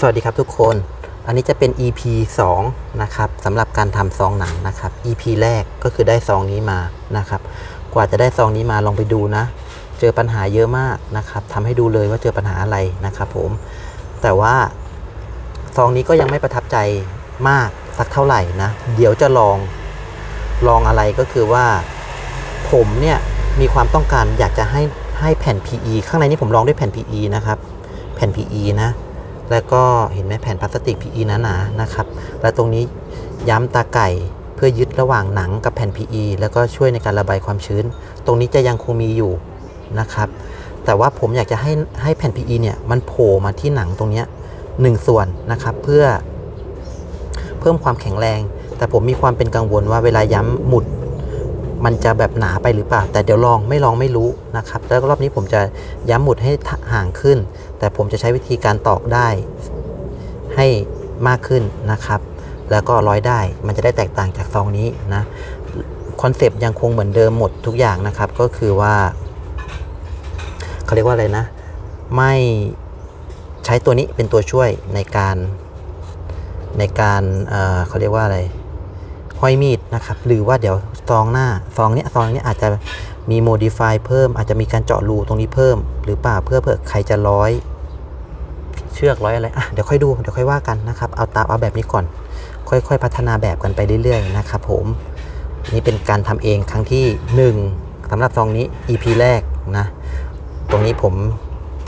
สวัสดีครับทุกคน อันนี้จะเป็น EP 2 นะครับสำหรับการทำซองหนังนะครับ EP แรกก็คือได้ซองนี้มานะครับ กว่าจะได้ซองนี้มาลองไปดูนะ เจอปัญหาเยอะมากนะครับทำให้ดูเลยว่าเจอปัญหาอะไรนะครับผม แต่ว่าซองนี้ก็ยังไม่ประทับใจมากสักเท่าไหร่นะ เดี๋ยวจะลองลองอะไรก็คือว่า ผมเนี่ยมีความต้องการอยากจะให้ให้แผ่น PE ข้างในนี้ผมลองด้วยแผ่น PE นะครับ แผ่น PE นะ แล้วก็เห็นไหมแผ่นพลาสติก PE หนาๆนะครับ และตรงนี้ย้ำตาไก่เพื่อยึดระหว่างหนังกับแผ่น PE แล้วก็ช่วยในการระบายความชื้น ตรงนี้จะยังคงมีอยู่นะครับ แต่ว่าผมอยากจะให้ให้แผ่น PE เนี่ยมันโผล่มาที่หนังตรงนี้หนึ่งส่วนนะครับเพื่อเพิ่มความแข็งแรง แต่ผมมีความเป็นกังวลว่าเวลาย้ำหมุด มันจะแบบหนาไปหรือเปล่า แต่เดี๋ยวลองไม่ลองไม่รู้นะครับ แล้วรอบนี้ผมจะย้ำหมุดให้ห่างขึ้น แต่ผมจะใช้วิธีการตอกได้ให้มากขึ้นนะครับ แล้วก็ร้อยได้มันจะได้แตกต่างจากซองนี้นะคอนเซปต์ยังคงเหมือนเดิมหมดทุกอย่างนะครับ ก็คือว่าเขาเรียกว่าอะไรนะ ไม่ใช้ตัวนี้เป็นตัวช่วยในการในการเเขาเรียกว่าอะไร ห้อยมีดนะครับหรือว่าเดี๋ยวซองหน้าซองเนี้ยซองเนี้ยอาจจะมีโมดิฟายเพิ่มอาจจะมีการเจาะรูตรงนี้เพิ่ม หรือเปล่าเพื่อเผื่อใครจะร้อย เชือกร้อยอะไรอะเดี๋ยวค่อยดูเดี๋ยวค่อยว่ากันนะครับเอาตามเอาแบบนี้ก่อน ค่อยๆ พัฒนาแบบกันไปเรื่อยๆนะครับผมนี่เป็นการทำเองครั้งที่ 1สำหรับซองนี้ EP แรกนะ ตรงนี้ผม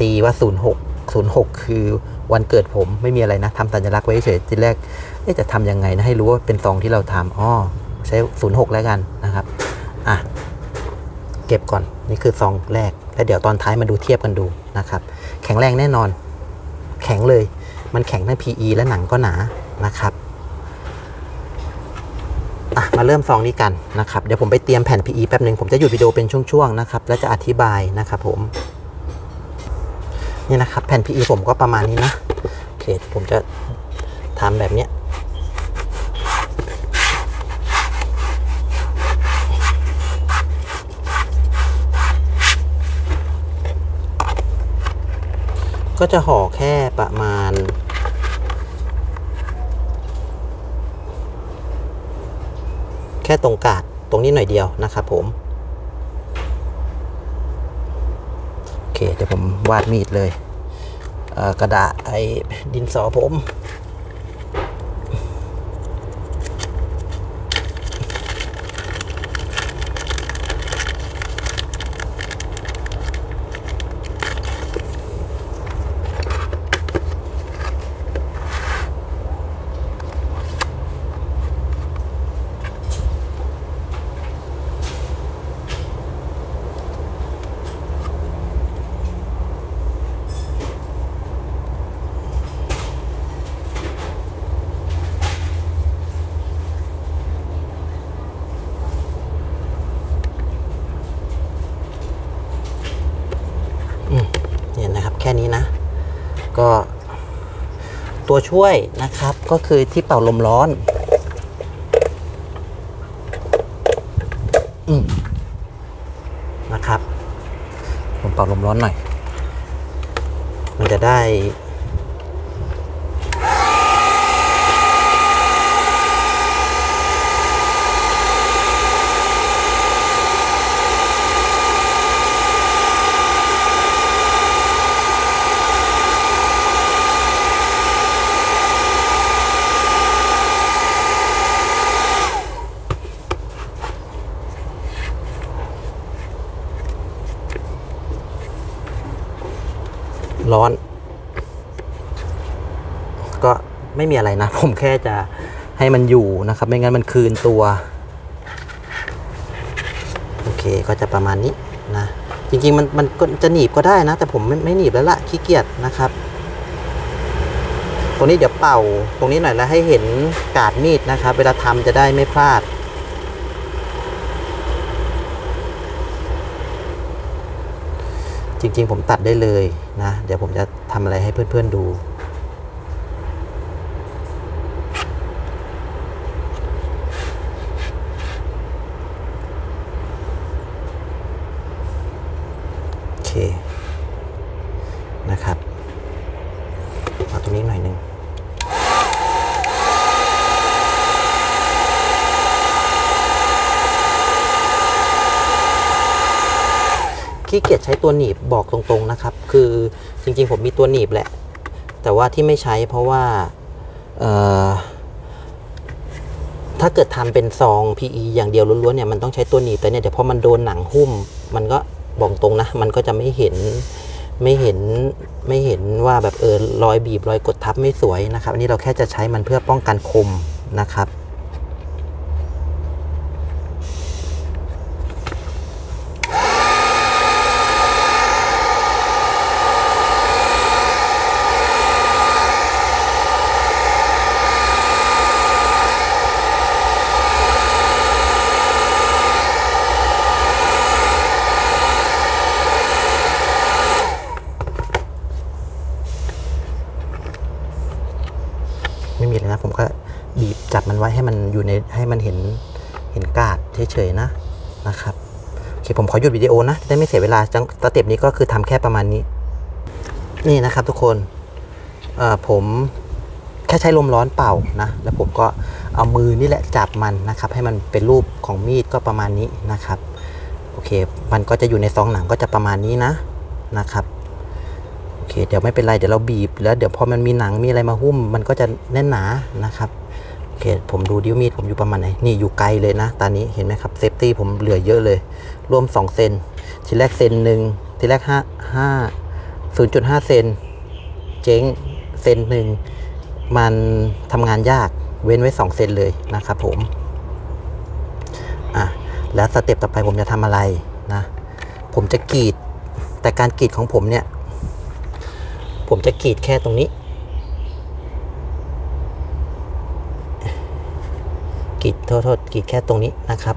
ตีว่า 06 06 คือวันเกิดผมไม่มีอะไรนะทำสัญลักษณ์ไว้เฉยทีแรกเอ๊ะจะทำยังไงนะให้รู้ว่าเป็นซองที่เราทำอ๋อใช้ 06 แล้วกันนะครับอะเก็บก่อนนี่คือซองแรก แล้วเดี๋ยวตอนท้ายมาดูเทียบกันดูนะครับ แข็งแรงแน่นอน แข็งเลย มันแข็งทั้ง PE และหนังก็หนานะครับอะมาเริ่มซองนี้กันนะครับ เดี๋ยวผมไปเตรียมแผ่น PE แป๊บหนึ่งผมจะหยุดวิดีโอเป็นช่วงๆนะครับ แล้วจะอธิบายนะครับผม นี่นะครับ แผ่น PE ผมก็ประมาณนี้นะโอเคผมจะทำแบบเนี้ยก็จะห่อแค่ประมาณ แค่ตรงกาดตรงนี้หน่อยเดียวนะครับผม โอ เคเดี๋ยวผมวาดมีดเลยกระดาษไอ้ดินสอผม เนี่ยนะครับแค่นี้นะ ก็ ตัวช่วยนะครับ ก็คือที่เป่าลมร้อนอนะครับ ผมเป่าลมร้อนหน่อย มันจะได้ ร้อน ก็ ไม่มีอะไรนะ ผมแค่จะให้มันอยู่นะครับ ไม่งั้นมันคืนตัว โอเคก็จะประมาณนี้นะ จริงๆมันมันก็จะหนีบก็ได้นะ แต่ผมไม่ไม่หนีบแล้วละขี้เกียจนะครับ ตรงนี้เดี๋ยวเป่าตรงนี้หน่อยแล้วให้เห็นกาดมีดนะครับ เวลาทำจะได้ไม่พลาดจริง ๆ ผมตัดได้เลยนะ เดี๋ยวผมจะทำอะไรให้เพื่อน ๆ ดู โอเค นะครับเอาต รงนี้หน่อยหนึ่ง ขี้เกียจใช้ตัวหนีบบอกตรงๆนะครับ คือจริงๆผมมีตัวหนีบแหละ แต่ว่าที่ไม่ใช้เพราะว่าถ้าเกิดทำเป็นซอง PE อย่างเดียวล้วนๆเนี่ยมันต้องใช้ตัวหนีบแต่เนี่ยเดี๋ยวพอมันโดนหนังหุ้ม มันก็บอกตรงนะ มันก็จะไม่เห็นไม่เห็นไม่เห็นว่าแบบเออรอยบีบรอยกดทับไม่สวยนะครับ อันนี้เราแค่จะใช้มันเพื่อป้องกันคมนะครับ ไม่มีเลยนะ ผมก็บีบจับมันไว้ให้มันอยู่ในให้มันเห็นเห็นกาดเฉยๆนะนะครับโอเค ผมขอหยุดวิดีโอนะจะได้ไม่เสียเวลาจังสเต็ปนี้ก็คือทำแค่ประมาณนี้ นี่นะครับทุกคนผมแค่ใช้ลมร้อนเป่านะ แล้วผมก็เอามือนี่แหละจับมันนะครับ ให้มันเป็นรูปของมีดก็ประมาณนี้นะครับ โอเค มันก็จะอยู่ในซองหนังก็จะประมาณนี้นะนะครับโอเค เดี๋ยวไม่เป็นไร เดี๋ยวเราบีบ แล้วเดี๋ยวพอมันมีหนังมีอะไรมาหุ้ม มันก็จะแน่นหนานะครับ โอเคผมดูดิ้วมีดผมอยู่ประมาณไหน นี่อยู่ไกลเลยนะ ตอนนี้เห็นไหมครับ safety ผมเหลือเยอะเลย รวม 2 เซน ทีแรกเซนหนึ่งทีแรก5 5 0.5 เซน เจ๊งเซนหนึ่งมันทำงานยากเว้นไว้ 2 เซนเลยนะครับผมอะแล้ว step ต่อไปผมจะทำอะไรนะ ผมจะกรีด แต่การกรีดของผมเนี่ย ผมจะกรีดแค่ตรงนี้ กีดโทษโทษกีดแค่ตรงนี้นะครับ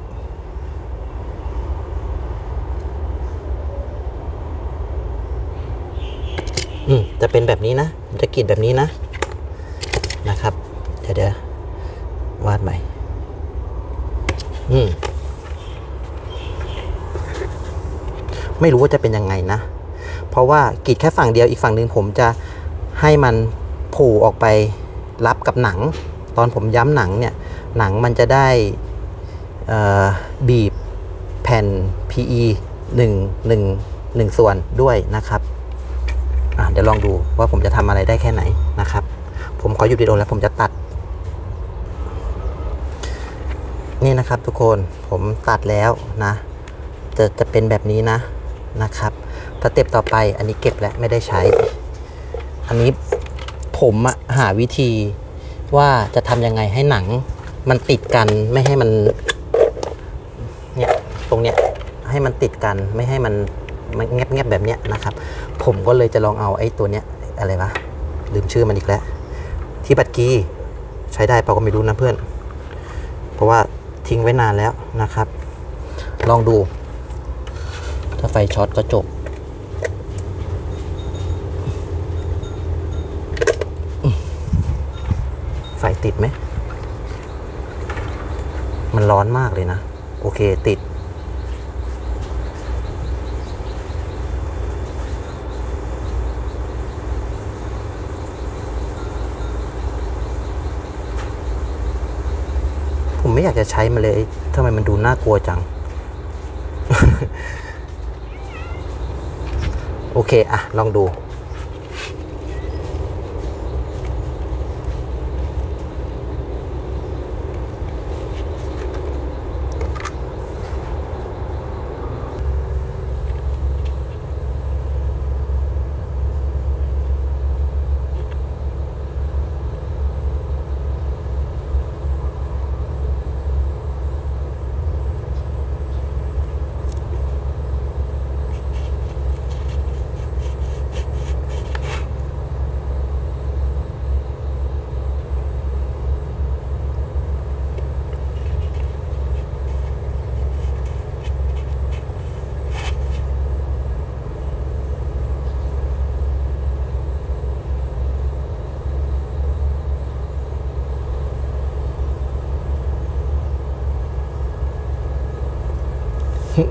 อืมจะเป็นแบบนี้นะจะกีดแบบนี้นะ นะครับ เดี๋ยวเดี๋ยววาดใหม่ อืมไม่รู้ว่าจะเป็นยังไงนะ เพราะว่ากรีดแค่ฝั่งเดียวอีกฝั่งหนึ่งผมจะให้มันผล่ออกไปรับกับหนัง ตอนผมย้ำหนังเนี่ย หนังมันจะได้บีบแผ่น PE 1 1 1 ส่วนด้วยนะครับเดี๋ยวลองดูว่าผมจะทำอะไรได้แค่ไหนนะครับ ผมขอหยุดวิดีโอแล้วผมจะตัด นี่นะครับทุกคนผมตัดแล้วนะ จะจะเป็นแบบนี้นะนะครับสเต็ปต่อไปอันนี้เก็บแล้วไม่ได้ใช้ อันนี้ผมหาวิธีว่าจะทำยังไงให้หนัง มันติดกันไม่ให้มันเนี่ยตรงเนี้ยให้มันติดกันไม่ให้มันมันแงบแงบแบบเนี้ยนะครับ ผมก็เลยจะลองเอาไอ้ตัวเนี้ยอะไรวะลืมชื่อมันอีกแล้ว ที่บัตรกีใช้ได้เปล่าก็ไม่รู้นะเพื่อน เพราะว่าทิ้งไว้นานแล้วนะครับ ลองดู ถ้าไฟช็อตก็จบไฟติดไหม มันร้อนมากเลยนะ โอเคติด ผมไม่อยากจะใช้มันเลยทำไมมันดูน่ากลัวจัง โอเคอะลองดู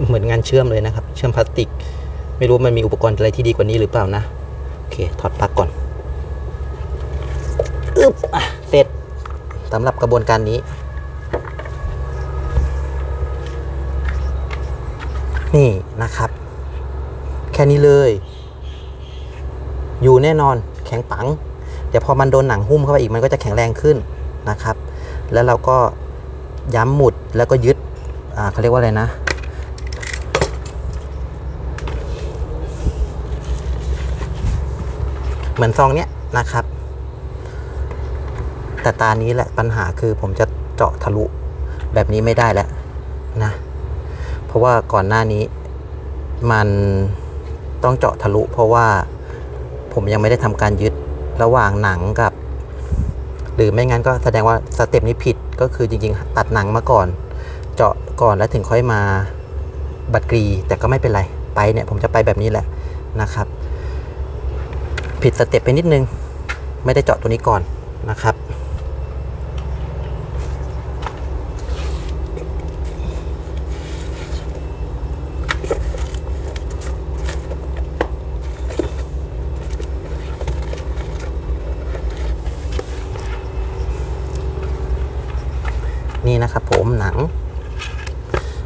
เหมือนงานเชื่อมเลยนะครับ เชื่อมพลาสติก ไม่รู้มันมีอุปกรณ์อะไรที่ดีกว่านี้หรือเปล่านะ โอเค ถอดปลั๊กก่อนอึ๊บอะเสร็จสำหรับกระบวนการนี้ นี่นะครับ แค่นี้เลย อยู่แน่นอนแข็งปัง เดี๋ยวพอมันโดนหนังหุ้มเข้าไปอีกมันก็จะแข็งแรงขึ้นนะครับ แล้วเราก็ย้ำหมุดแล้วก็ยึดอ่าเขาเรียกว่าอะไรนะ เหมือนซองเนี้ยนะครับ แต่ตานี้แหละปัญหาคือผมจะเจาะทะลุแบบนี้ไม่ได้แล้วนะ เพราะว่าก่อนหน้านี้มันต้องเจาะทะลุ เพราะว่าผมยังไม่ได้ทำการยึดระหว่างหนังกับ หรือไม่งั้นก็แสดงว่าสเต็ปนี้ผิดก็คือจริงๆ ตัดหนังมาก่อน เจาะก่อนแล้วถึงค่อยมาบัดกรีแต่ก็ไม่เป็นไร ไปเนี่ยผมจะไปแบบนี้แหละนะครับ ผิดสเต็ปไปนิดนึง ไม่ได้เจาะตัวนี้ก่อนนะครับ นี่นะครับผมหนัง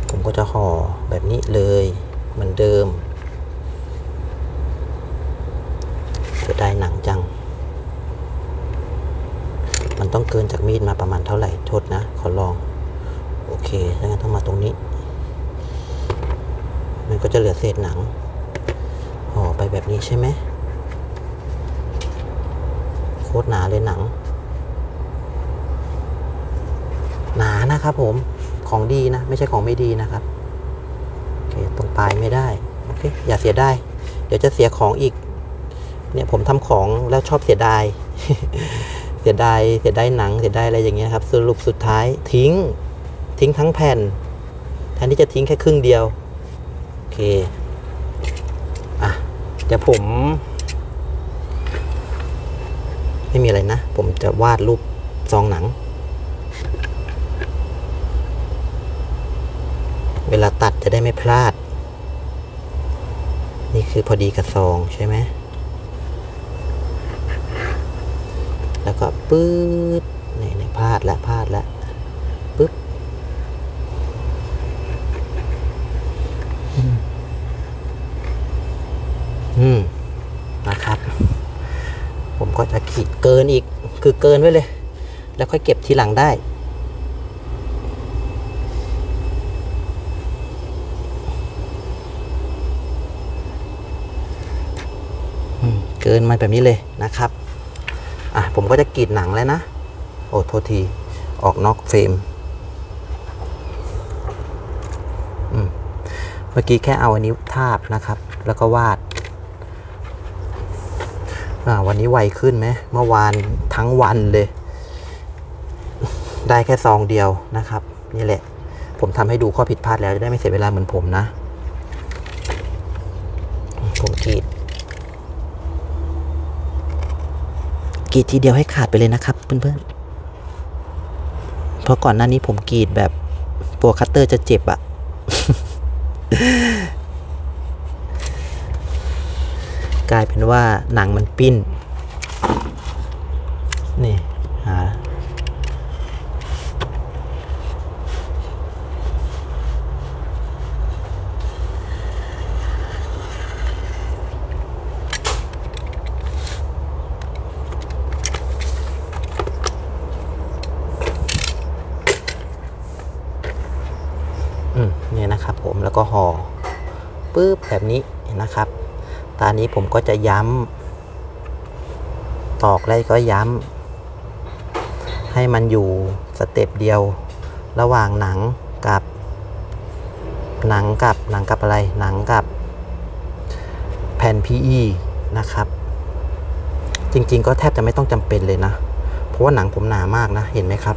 ผมก็จะห่อแบบนี้เลยเหมือนเดิม จะได้หนังจัง มันต้องเกินจากมีดมาประมาณเท่าไหร่ โทษนะ ขอลอง โอเคถ้างั้นต้องมาตรงนี้ มันก็จะเหลือเศษหนังห่อไปแบบนี้ใช่ไหมโคตรหนาเลยหนัง หนานะครับผม ของดีนะ ไม่ใช่ของไม่ดีนะครับ โอเค ตรงปลายไม่ได้ โอเค อย่าเสียได้ เดี๋ยวจะเสียของอีก เนี่ยผมทำของแล้วชอบเสียดาย เสียดายเสียดายหนังเสียดายอะไรอย่างเงี้ยครับ สรุปสุดท้ายทิ้งทิ้งทั้งแผ่นแทนที่จะทิ้งแค่ครึ่งเดียว โอเค อะเดี๋ยวผม ไม่มีอะไรนะ ผมจะวาดรูปซองหนัง เวลาตัดจะได้ไม่พลาด นี่คือพอดีกับซองใช่ไหม แล้วก็ ปื๊ดนี่นี่พลาดแล้วพลาดแล้วปึ๊บอืมอืมนะครับ ผมก็จะขีดเกินอีกคือเกินไว้เลย แล้วค่อยเก็บทีหลังได้เกินมาแบบนี้เลยนะครับ ผมก็จะกรีดหนังแล้วนะ โอ้โทษที ออกนอกเฟรมเมื่อกี้แค่เอาอันนี้ทาบนะครับ แล้วก็วาด วันนี้ไวขึ้นไหมเมื่อวานทั้งวันเลย ได้แค่ซองเดียวนะครับ นี่แหละ ผมทำให้ดูข้อผิดพลาดแล้วจะได้ไม่เสียเวลาเหมือนผมนะ ผมกรีด กรีดทีเดียวให้ขาดไปเลยนะครับ เพื่อนๆ เพราะก่อนหน้านี้ผมกรีดแบบปัวคัตเตอร์จะเจ็บอะกลายเป็นว่าหนังมันปิ้นหาอืม เนี่ยนะครับผมแล้วก็ห่อปุ๊บแบบนี้นะครับ ตานี้ผมก็จะย้ำตอกแล้วก็ย้ำให้มันอยู่สเต็ปเดียว ระหว่างหนังกับ หนังกับหนังกับอะไร หนังกับ แผ่น PE นะครับ จริงๆ ก็แทบจะไม่ต้องจำเป็นเลยนะ เพราะว่าหนังผมหนามากนะ เห็นไหมครับ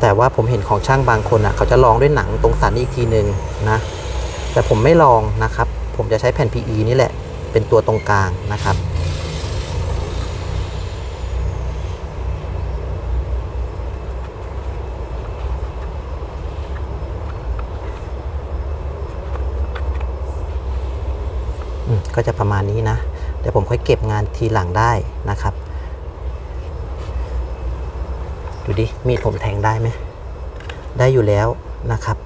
แต่ว่าผมเห็นของช่างบางคนอะเขาจะลองด้วยหนังตรงสันอีกทีหนึ่งนะแต่ผมไม่ลองนะครับ ผมจะใช้แผ่น PE นี่แหละเป็นตัวตรงกลางนะครับ ก็จะประมาณนี้นะ เดี๋ยวผมค่อยเก็บงานทีหลังได้นะครับ ดูดิ มีดผมแทงได้ไหม ได้อยู่แล้วนะครับ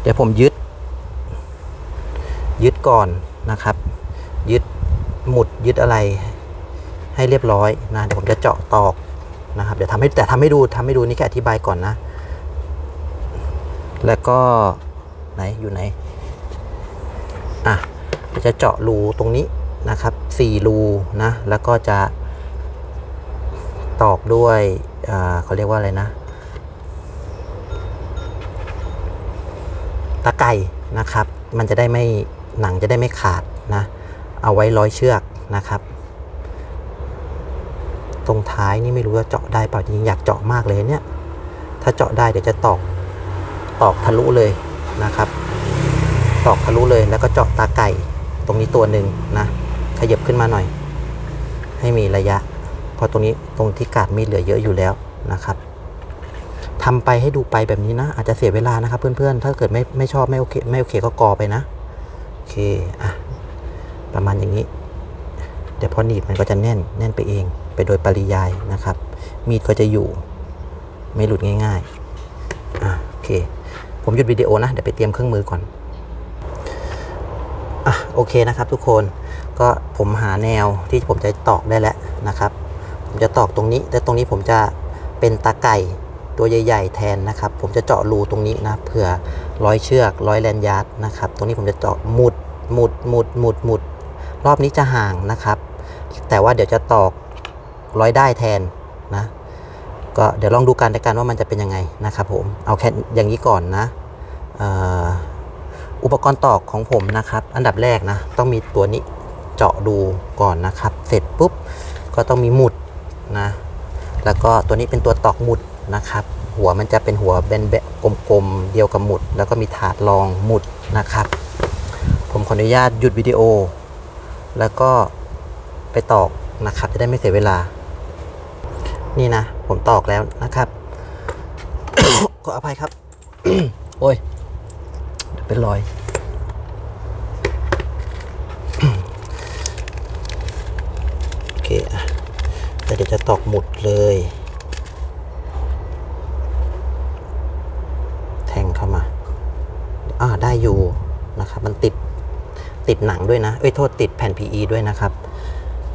เดี๋ยวผมยึด ยึดก่อนนะครับ ยึดหมุดยึดอะไรให้เรียบร้อยนะ เดี๋ยวผมจะเจาะตอกนะครับ เดี๋ยวทำให้แต่ทำให้ดูทำให้ดูนี่แค่อธิบายก่อนนะ แล้วก็ไหนอยู่ไหน อะจะเจาะรูตรงนี้ นะครับสี่รูนะแล้วก็จะตอกด้วยเขาเรียกว่าอะไรนะ ตะไก่นะครับ มันจะได้ไม่หนังจะได้ไม่ขาดนะ เอาไว้ร้อยเชือกนะครับ ตรงท้ายนี่ไม่รู้ว่าเจาะได้เปล่าจริงอยากเจาะมากเลยเนี่ย ถ้าเจาะได้เดี๋ยวจะตอกตอกทะลุเลยนะครับ ตอกทะลุเลยแล้วก็เจาะตาไก่ตรงนี้ตัวหนึ่งนะ ขยับขึ้นมาหน่อย ให้มีระยะ เพราะตรงนี้ตรงที่กาดมีดเหลือเยอะอยู่แล้วนะครับทำไปให้ดูไปแบบนี้นะ อาจจะเสียเวลานะครับ เพื่อนๆ ถ้าเกิดไม่ไม่ชอบไม่โอเคไม่โอเคก็กอไปนะโอเคอะประมาณอย่างนี้ เดี๋ยวพอหนีบมันก็จะแน่นแน่นไปเอง ไปโดยปริยายนะครับ มีดก็จะอยู่ ไม่หลุดง่ายๆอะโอเค ผมหยุดวิดีโอนะ เดี๋ยวไปเตรียมเครื่องมือก่อนอะโอเคนะครับทุกคน ก็ผมหาแนวที่ผมจะตอกได้แล้วนะครับ ผมจะตอกตรงนี้ แต่ตรงนี้ผมจะเป็นตาไก่ตัวใหญ่ ๆ แทนนะครับ ผมจะเจาะรูตรงนี้นะเผื่อร้อยเชือกร้อยแลนยาร์ดนะครับ ตรงนี้ผมจะเจาะหมุดหมุดหมุดหมุดหมุดรอบนี้จะห่างนะครับ แต่ว่าเดี๋ยวจะตอกร้อยได้แทนนะก็เดี๋ยวลองดูกันในการว่ามันจะเป็นยังไงนะครับผมเอาแค่อย่างนี้ก่อนนะออุปกรณ์ตอกของผมนะครับ อันดับแรกนะต้องมีตัวนี้ เจาะดูก่อนนะครับ เสร็จปุ๊บก็ต้องมีหมุดนะ แล้วก็ตัวนี้เป็นตัวตอกหมุดนะครับ หัวมันจะเป็นหัวแบนๆกลมๆเดียวกับหมุด แล้วก็มีถาดรองหมุดนะครับ ผมขออนุญาตหยุดวิดีโอ แล้วก็ไปตอกนะครับ จะได้ไม่เสียเวลา นี่นะ ผมตอกแล้วนะครับ ขออภัยครับ โอ้ยเป็นรอย โอ เคอะแต่เดี๋ยวจะตอกหมุดเลย แทงเข้ามาอ่าได้อยู่นะครับ มันติดติดหนังด้วยนะ เอ้ยโทษติดแผ่น PE ด้วยนะครับ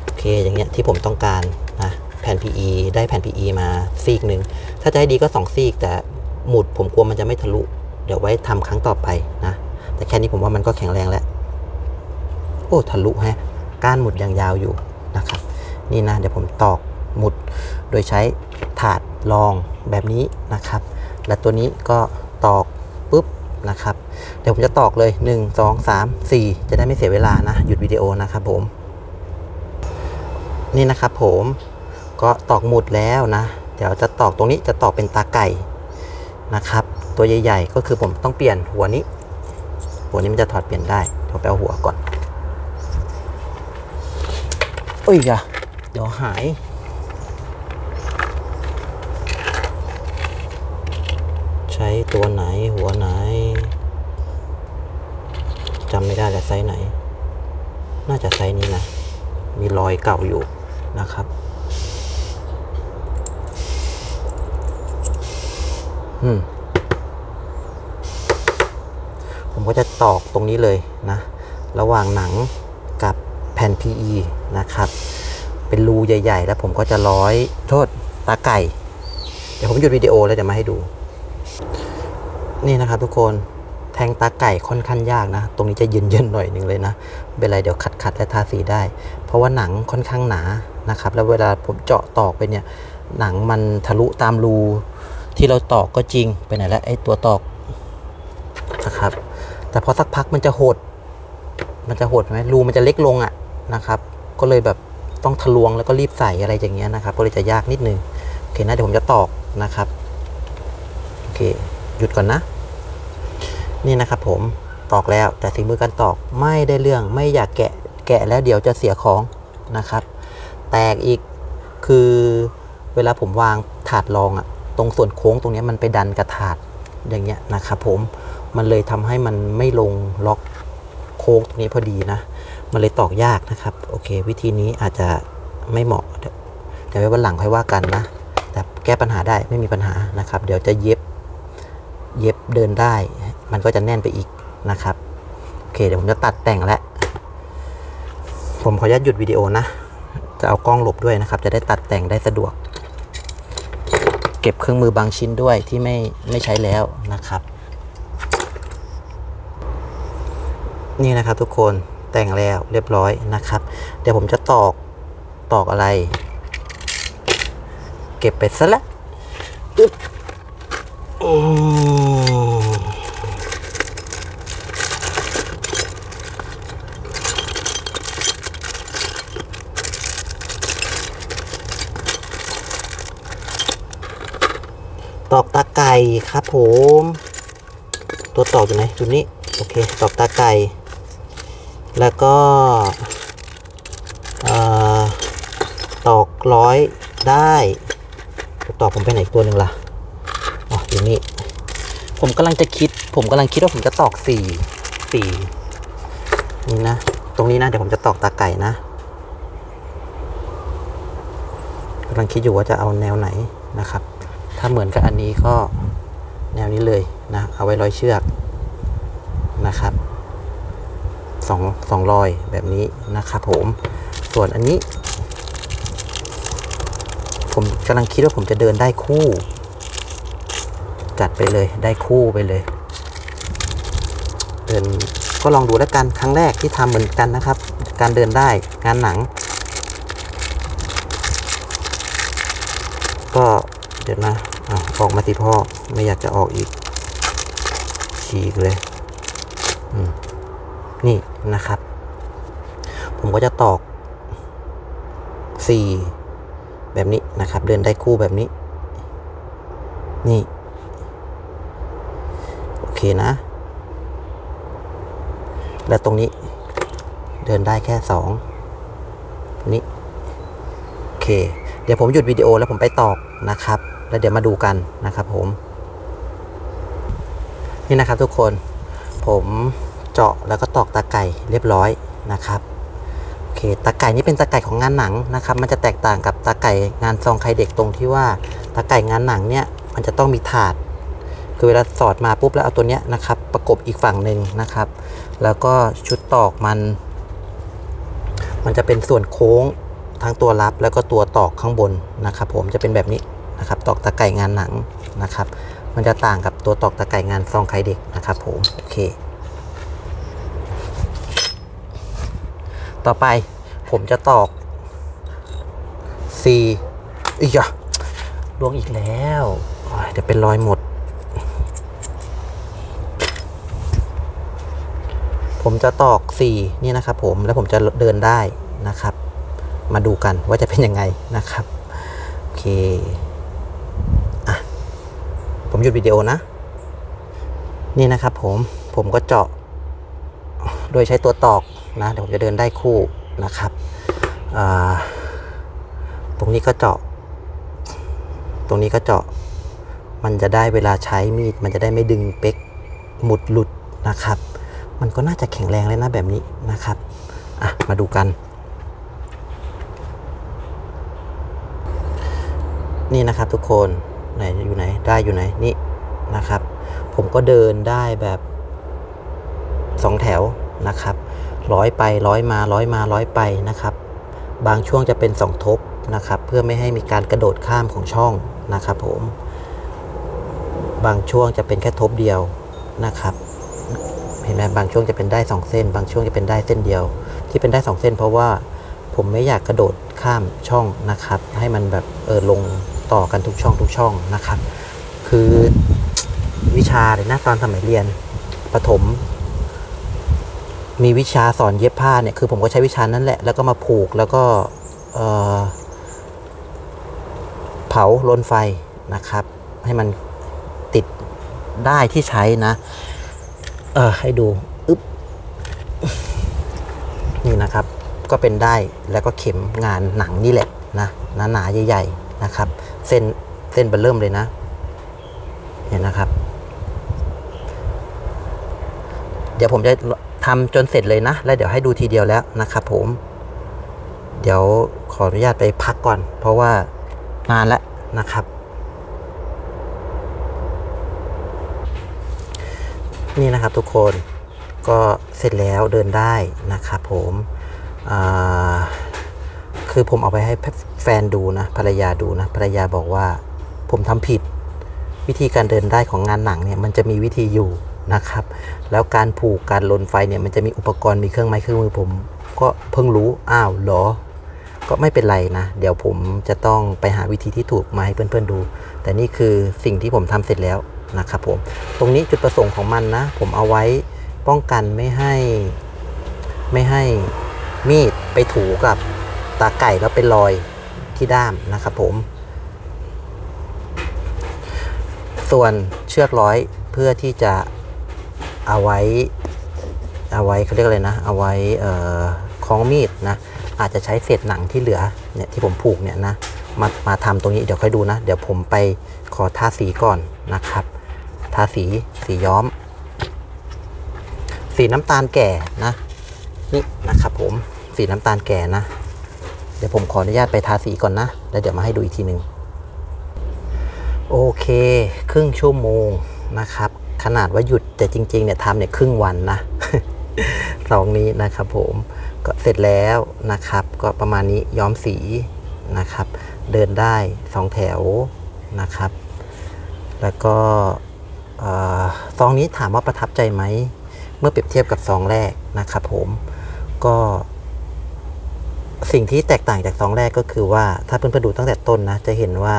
โอเคอย่างเงี้ยที่ผมต้องการนะแผ่น PE ได้แผ่น PE มาซีกหนึ่งถ้าจะให้ดีก็สองซีก แต่หมุดผมกลัวมันจะไม่ทะลุ เดี๋ยวไว้ทำครั้งต่อไปนะ แต่แค่นี้ผมว่ามันก็แข็งแรงแล้ว โอ้ ทะลุฮะ ก้านหมุดยังยาวอยู่นะครับ นี่นะเดี๋ยวผมตอกหมุดโดยใช้ถาดรองแบบนี้นะครับ และตัวนี้ก็ตอกปุ๊บนะครับ เดี๋ยวผมจะตอกเลย 1 2 3 4 จะได้ไม่เสียเวลานะ หยุดวิดีโอนะครับผม นี่นะครับผมก็ตอกหมุดแล้วนะ เดี๋ยวจะตอกตรงนี้จะตอกเป็นตาไก่นะครับ ตัวใหญ่ๆ ก็คือผมต้องเปลี่ยนหัวนี้ หัวนี้มันจะถอดเปลี่ยนได้เดี๋ยวไปเอาหัวก่อนเอ้ยอย่า เดี๋ยวหาย ใช้ตัวไหนหัวไหนจำไม่ได้แล้วไซส์ไหน น่าจะไซส์นี้นะ มีรอยเก่าอยู่นะครับ อืม ผมก็จะตอกตรงนี้เลยนะ ระหว่างหนังกับแผ่น PE นะครับ เป็นรูใหญ่ ๆ แล้วผมก็จะร้อยโทษตาไก่ เดี๋ยวผมหยุดวิดีโอแล้วเดี๋ยวมาให้ดู นี่นะครับทุกคนแทงตาไก่ค่อนข้างยากนะ ตรงนี้จะเย็นๆหน่อยหนึ่งเลยนะเป็นไรเดี๋ยวขัดๆและทาสีได้ เพราะว่าหนังค่อนข้างหนานะครับ แล้วเวลาผมเจาะตอกไปเนี่ย หนังมันทะลุตามรูที่เราตอกก็จริงไปไหนแล้วไอ้ตัวตอกนะครับ แต่พอสักพักมันจะหด มันจะหดไหมรูมันจะเล็กลงอะนะครับ ก็เลยแบบ ต้องทะลวงแล้วก็รีบใส่อะไรอย่างเงี้ยนะครับก็เลยจะยากนิดนึงโอเคนะเดี๋ยวผมจะตอกนะครับโอเคหยุดก่อนนะ นี่นะครับผมตอกแล้วแต่สิ่งมือการตอกไม่ได้เรื่องไม่อยากแกะแกะแล้วเดี๋ยวจะเสียของนะครับ แตกอีกคือเวลาผมวางถาดรองอะตรงส่วนโค้งตรงนี้มันไปดันกระถาดอย่างเงี้ยนะครับผมมันเลยทำให้มันไม่ลงล็อกโค้งตรงนี้พอดีนะ มันเลยตอกยากนะครับ โอเค วิธีนี้อาจจะไม่เหมาะเดี๋ยวไว้วันหลังค่อยว่ากันนะ แต่แก้ปัญหาได้ไม่มีปัญหานะครับ เดี๋ยวจะเย็บเย็บเดินได้ มันก็จะแน่นไปอีกนะครับ โอเค เดี๋ยวผมจะตัดแต่งแล้วผมขออนุญาตหยุดวิดีโอนะ จะเอากล้องหลบด้วยนะครับ จะได้ตัดแต่งได้สะดวก เก็บเครื่องมือบางชิ้นด้วยที่ไม่ไม่ใช้แล้วนะครับ นี่นะครับทุกคน แต่งแล้วเรียบร้อยนะครับ เดี๋ยวผมจะตอกตอกอะไร เก็บไปซะละอึ๊บอืมตอกตาไก่ครับผม ตัวตอกอยู่ไหนจุดนี้ โอเค ตอกตาไก่ แล้วก็ตอกร้อยได้ตอกผมไปไหนอีกตัวหนึ่งล่ะอ๋ออยู่นี่ผมกำลังจะคิด ผมกำลังคิดว่าผมจะตอกสี่สี่นี่นะ ตรงนี้นะ เดี๋ยวผมจะตอกตาไก่นะกำลังคิดอยู่ว่าจะเอาแนวไหนนะครับ ถ้าเหมือนกับอันนี้ก็แนวนี้เลยนะ เอาไว้ร้อยเชือกนะครับ สองสองรอยแบบนี้นะครับผม ส่วนอันนี้ ผมกำลังคิดว่าผมจะเดินได้คู่ จัดไปเลยได้คู่ไปเลย เดินก็ลองดูแล้วกันครั้งแรกที่ทำเหมือนกันนะครับ การเดินได้งานหนัง ก็เดี๋ยวนะอออกมาติพ่อไม่อยากจะออกอีกฉีกเลยนี่ นะครับ ผมก็จะตอกสี่แบบนี้นะครับ เดินได้คู่แบบนี้ นี่ โอเคนะ แล้วตรงนี้ เดินได้แค่สองนี้โอเค เดี๋ยวผมหยุดวิดีโอแล้วผมไปตอกนะครับ แล้วเดี๋ยวมาดูกันนะครับผมนี่นะครับทุกคนผม จาะแล้วก็ตอกตาไก่เรียบร้อยนะครับโอเคตาไก่นี่เป็นตาไก่ของงานหนังนะครับ มันจะแตกต่างกับตาไก่งานซองไข่เด็กตรงที่ว่าตาไก่งานหนังเนี่ยมันจะต้องมีถาด คือเวลาสอดมาปุ๊บแล้วเอาตัวเนี้ยนะครับ ประกบอีกฝั่งหนึ่งนะครับ แล้วก็ชุดตอกมัน มันจะเป็นส่วนโค้งทั้งตัวรับแล้วก็ตัวตอกข้างบนนะครับ ผมจะเป็นแบบนี้นะครับ ตอกตะไก่งานหนังนะครับ มันจะต่างกับตัวตอกตะไก่งานซองไข่เด็กนะครับ ผมโอเค ต่อไปผมจะตอก C อีกอะลวงอีกแล้ว เดี๋ยวเป็นรอยหมด ผมจะตอก 4 นี่นะครับผมแล้วผมจะเดินได้นะครับ มาดูกันว่าจะเป็นยังไงนะครับ โอเค อะ ผมหยุดวิดีโอนะ นี่นะครับผมผมก็เจาะ โดยใช้ตัวตอก นะเดี๋ยวผมจะเดินได้คู่นะครับตรงนี้ก็เจาะ ตรงนี้ก็เจาะ มันจะได้เวลาใช้มีด มันจะได้ไม่ดึงเป๊กหมุดหลุดนะครับ มันก็น่าจะแข็งแรงเลยนะแบบนี้นะครับอะมาดูกัน นี่นะครับทุกคนไหนอยู่ไหนได้อยู่ไหนนี่นะครับ ผมก็เดินได้แบบสองแถวนะครับ ร้อยไปร้อยมาร้อยมาร้อยไปนะครับ บางช่วงจะเป็นสองทบนะครับ เพื่อไม่ให้มีการกระโดดข้ามของช่องนะครับ ผม บางช่วงจะเป็นแค่ทบเดียวนะครับ เห็นไหมบางช่วงจะเป็นได้สองเส้น บางช่วงจะเป็นได้เส้นเดียว ที่เป็นได้สองเส้น เพราะว่าผมไม่อยากกระโดดข้ามช่องนะครับ ให้มันแบบเออลงต่อกันทุกช่องทุกช่องนะครับ คือวิชาเลยนะตอนสมัยเรียนประถม มีวิชาสอนเย็บผ้าเนี่ยคือผมก็ใช้วิชานั้นแหละ แล้วก็มาผูกแล้วก็เผาลนไฟนะครับ ให้มันติดได้ที่ใช้นะ เออให้ดูอึ๊บนี่นะครับ ก็เป็นได้แล้วก็เข็มงานหนังนี่แหละนะหนาหนาๆใหญ่ๆนะครับ เส้นเส้นเบลเริ่มเลยนะเห็นนะครับ เดี๋ยวผมจะ ทำจนเสร็จเลยนะ แล้วเดี๋ยวให้ดูทีเดียวแล้วนะครับผม เดี๋ยวขออนุญาตไปพักก่อน เพราะว่านานแล้วนะครับ นี่นะครับทุกคนก็เสร็จแล้วเดินได้นะครับผมคือผมเอาไปให้แฟนดูนะภรรยาดูนะภรรยาบอกว่าผมทำผิดวิธีการเดินได้ของงานหนังเนี่ยมันจะมีวิธีอยู่ นะครับ แล้วการผูกการลนไฟเนี่ยมันจะมีอุปกรณ์มีเครื่องไม้เครื่องมือผม ก็เพิ่งรู้อ้าวหรอ ก็ไม่เป็นไรนะ เดี๋ยวผมจะต้องไปหาวิธีที่ถูกมาให้เพื่อนๆดู แต่นี่คือสิ่งที่ผมทำเสร็จแล้วนะครับผมตรงนี้จุดประสงค์ของมันนะ ผมเอาไว้ป้องกันไม่ให้ ไม่ให้มีดไปถูกับตาไก่แล้วเป็นรอยที่ด้ามนะครับผม ส่วนเชือกร้อยเพื่อที่จะ เอาไว้เอาไว้เขาเรียกอะไรนะ เอาไว้คล้องมีดนะอาจจะใช้เศษหนังที่เหลือเนี่ยที่ผมผูกเนี่ยนะมามาทำตรงนี้เดี๋ยวค่อยดูนะ เดี๋ยวผมไปขอทาสีก่อนนะครับ ทาสีสีย้อม สีน้ำตาลแก่นะนี่นะครับผมสีน้ำตาลแก่นะ เดี๋ยวผมขออนุญาตไปทาสีก่อนนะ แล้วเดี๋ยวมาให้ดูอีกทีหนึ่งโอเค ครึ่งชั่วโมงนะครับ ขนาดว่าหยุดแต่จริงๆเนี่ยทำเนี่ยครึ่งวันนะสองนี้นะครับผมก็เสร็จแล้วนะครับ ก็ประมาณนี้ย้อมสีนะครับ เดินได้สองแถวนะครับ แล้วก็ซองนี้ถามว่าประทับใจไหม เมื่อเปรียบเทียบกับซองแรกนะครับผมก็สิ่งที่แตกต่างจากซองแรกก็คือว่าถ้าเพื่อนๆดูตั้งแต่ต้นนะ จะเห็นว่า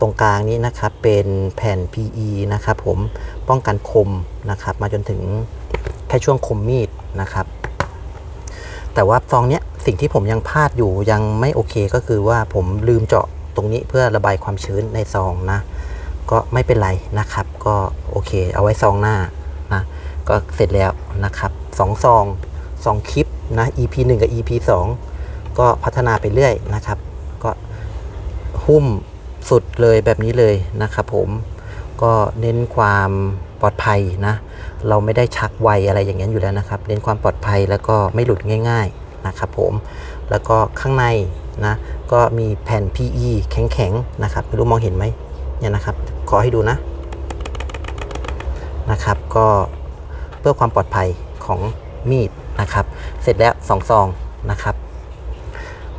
ตรงกลางนี้นะครับเป็นแผ่น PE นะครับผม ป้องกันคมนะครับ มาจนถึงแค่ช่วงคมมีดนะครับ แต่ว่าซองเนี้ยสิ่งที่ผมยังพลาดอยู่ยังไม่โอเคก็คือว่าผมลืมเจาะตรงนี้เพื่อระบายความชื้นในซองนะ ก็ไม่เป็นไรนะครับ ก็โอเค เอาไว้ซองหน้านะก็เสร็จแล้วนะครับสองซองสองคลิปนะ EP 1 กับ EP 2 ก็พัฒนาไปเรื่อยนะครับ ก็หุ้มสุดเลยแบบนี้เลยนะครับผม ก็เน้นความปลอดภัยนะ เราไม่ได้ชักไวอะไรอย่างนี้นอยู่แล้วนะครับ เน้นความปลอดภัยแล้วก็ไม่หลุดง่ายๆนะครับผม แล้วก็ข้างในนะก็มีแผ่น PE แข็งๆนะครับไม่รู้มองเห็นไหมเนี่ยนะครับ ขอให้ดูนะนะครับก็เพื่อความปลอดภัยของมีดนะครับ เสร็จแล้วสองซองนะครับ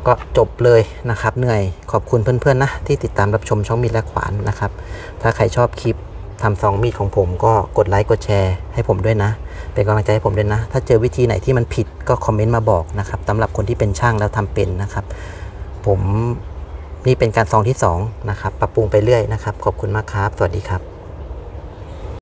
ก็จบเลยนะครับ เหนื่อยขอบคุณเพื่อนๆนะ ที่ติดตามรับชมช่องมีดและขวานนะครับ ถ้าใครชอบคลิปทำซองมีดของผมก็กดไลค์กดแชร์ให้ผมด้วยนะ เป็นกำลังใจให้ผมด้วยนะ ถ้าเจอวิธีไหนที่มันผิดก็คอมเมนต์มาบอกนะครับสำหรับคนที่เป็นช่างแล้วทำเป็นนะครับ ผมนี่เป็นการซองที่สองนะครับปรับปรุงไปเรื่อยนะครับ ขอบคุณมากครับ สวัสดีครับ